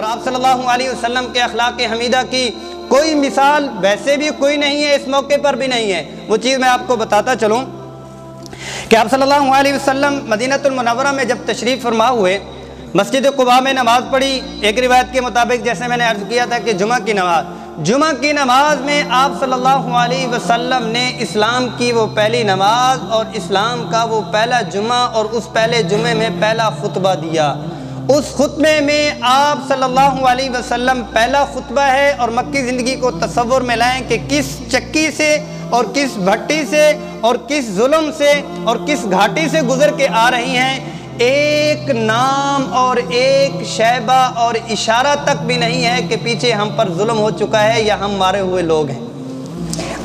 اور آپ صلی اللہ علیہ وسلم کے اخلاق حمیدہ کی کوئی مثال ویسے بھی کوئی نہیں ہے، اس موقع پر بھی نہیں ہے۔ وہ چیز میں آپ کو بتاتا چلوں کہ آپ صلی اللہ علیہ وسلم مدینہ المنورہ میں جب تشریف فرما ہوئے، مسجد قبا میں نماز پڑھی۔ ایک روایت کے مطابق جیسے میں نے عرض کیا تھا کہ جمعہ کی نماز۔ جمعہ کی نماز میں آپ صلی اللہ علیہ وسلم نے اسلام کی وہ پہلی نماز اور اسلام کا وہ پہلا جمعہ اور اس پہلے جمعے میں پہلا خطبہ دیا۔ اس خطبے میں آپ صلی اللہ علیہ وسلم پہلا خطبہ ہے اور مکی زندگی کو تصور میں لائیں کہ کس چکی سے اور کس بھٹی سے اور کس ظلم سے اور کس گھاٹی سے گزر کے آ رہی ہیں۔ ایک نام اور ایک شیبہ اور اشارہ تک بھی نہیں ہے کہ پیچھے ہم پر ظلم ہو چکا ہے یا ہم مارے ہوئے لوگ ہیں۔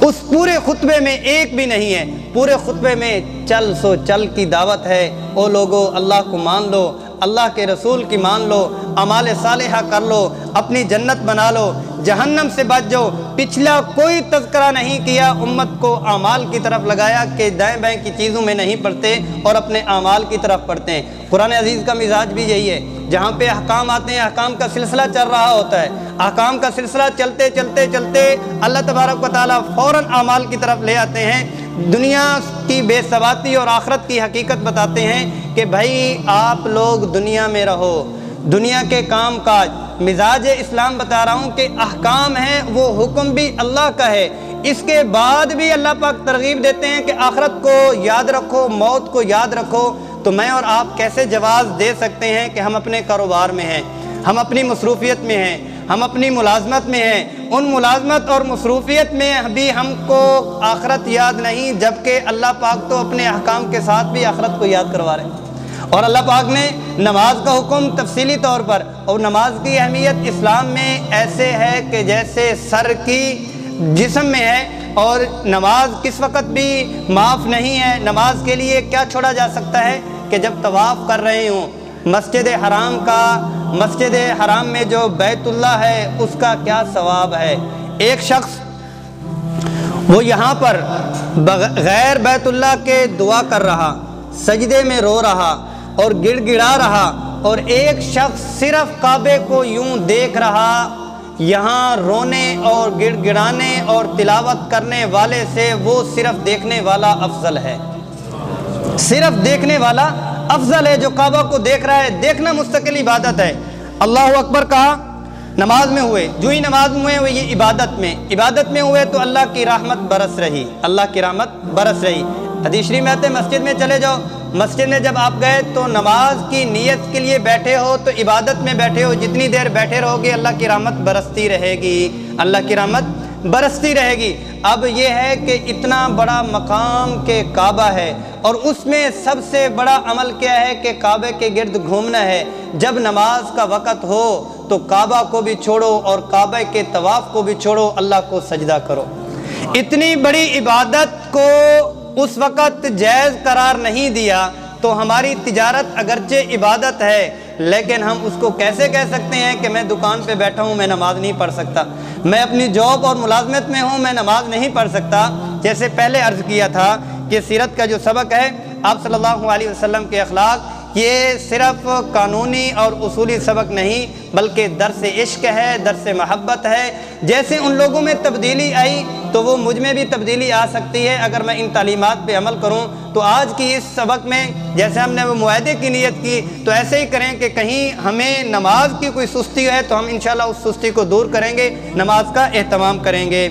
اس پورے خطبے میں ایک بھی نہیں ہے۔ پورے خطبے میں چل سو چل کی دعوت ہے۔ او لوگو، اللہ کو مان لو۔ اللہ کے رسول کی مان لو عمال صالحہ کر لو، اپنی جنت بنا لو، جہنم سے بچ جاؤ۔ پچھلا کوئی تذکرہ نہیں کیا، امت کو اعمال کی طرف لگایا کہ دائیں بائیں کی چیزوں میں نہیں پڑھتے اور اپنے اعمال کی طرف پڑھتے ہیں۔ قرآن عزیز کا مزاج بھی یہی ہے۔ جہاں پہ احکام آتے ہیں، احکام کا سلسلہ چل رہا ہوتا ہے۔ احکام کا سلسلہ چلتے چلتے چلتے اللہ تبارک و تعالیٰ فوراً اعمال کی طرف لے آتے ہیں۔ دنیا کی بے ثباتی اور آخرت کی حقیقت بتاتے ہیں کہ بھائی آپ لوگ دنیا میں رہو۔ دنیا کے کام کاج۔ مزاج اسلام بتا رہا ہوں کہ احکام ہیں، وہ حکم بھی اللہ کا ہے۔ اس کے بعد بھی اللہ پاک ترغیب دیتے ہیں کہ آخرت کو یاد رکھو، موت کو یاد رکھو۔ تو میں اور آپ کیسے جواز دے سکتے ہیں کہ ہم اپنے کاروبار میں ہیں؟ ہم اپنی مصروفیت میں ہیں، ہم اپنی ملازمت میں ہیں۔ ان ملازمت اور مصروفیت میں بھی ہم کو آخرت یاد نہیں، جبکہ اللہ پاک تو اپنے احکام کے ساتھ بھی آخرت کو یاد کروا رہے ہیں۔ اور اللہ پاک نے نماز کا حکم تفصیلی طور پر، اور نماز کی اہمیت اسلام میں ایسے ہے کہ جیسے سر کی جسم میں ہے، اور نماز کس وقت بھی معاف نہیں ہے، نماز کے لیے کیا چھوڑا جا سکتا ہے؟ کہ جب طواف کر رہے ہوں، مسجد حرام کا، مسجد حرام میں جو بیت اللہ ہے، اس کا کیا ثواب ہے؟ ایک شخص وہ یہاں پر غیر بیت اللہ کے دعا کر رہا، سجدے میں رو رہا اور گڑ گڑا رہا اور ایک شخص صرف کعبے کو یوں دیکھ رہا، یہاں رونے اور گڑ گڑانے اور تلاوت کرنے والے سے وہ صرف دیکھنے والا افضل ہے۔ صرف دیکھنے والا افضل ہے جو کعبہ کو دیکھ رہا ہے، دیکھنا مستقل عبادت ہے۔ اللہ اکبر کہا، نماز میں ہوئے، جو ہی نماز میں ہوئے وہ یہ عبادت میں۔ عبادت میں ہوئے تو اللہ کی رحمت برس رہی۔ اللہ کی رحمت برس رہی۔ حدیث شریف میں آتے مسجد میں چلے جاؤ۔ مسجد میں جب آپ گئے تو نماز کی نیت کے لیے بیٹھے ہو، تو عبادت میں بیٹھے ہو۔ جتنی دیر بیٹھے رہو گے، اللہ کی رحمت برستی رہے گی۔ اللہ کی رحمت برستی رہے گی۔ اب یہ ہے کہ اتنا بڑا مقام کے کعبہ ہے اور اس میں سب سے بڑا عمل کیا ہے کہ کعبے کے گرد گھومنا ہے۔ جب نماز کا وقت ہو تو کعبہ کو بھی چھوڑو اور کعبے کے طواف کو بھی چھوڑو، اللہ کو سجدہ کرو۔ اتنی بڑی عبادت کو اس وقت جائز قرار نہیں دیا تو ہماری تجارت اگرچہ عبادت ہے، لیکن ہم اس کو کیسے کہہ سکتے ہیں کہ میں دکان پہ بیٹھا ہوں، میں نماز نہیں پڑھ سکتا؟ میں اپنی جاب اور ملازمت میں ہوں، میں نماز نہیں پڑھ سکتا؟ جیسے پہلے عرض کیا تھا کہ سیرت کا جو سبق ہے، آپ صلی اللہ علیہ وسلم کے اخلاق، یہ صرف قانونی اور اصولی سبق نہیں، بلکہ درس عشق ہے، درس محبت ہے۔ جیسے ان لوگوں میں تبدیلی آئی تو وہ مجھ میں بھی تبدیلی آ سکتی ہے اگر میں ان تعلیمات پہ عمل کروں۔ تو آج کی اس سبق میں جیسے ہم نے وہ معاہدے کی نیت کی، تو ایسے ہی کریں کہ کہیں ہمیں نماز کی کوئی سستی ہے تو ہم انشاءاللہ اس سستی کو دور کریں گے، نماز کا اہتمام کریں گے۔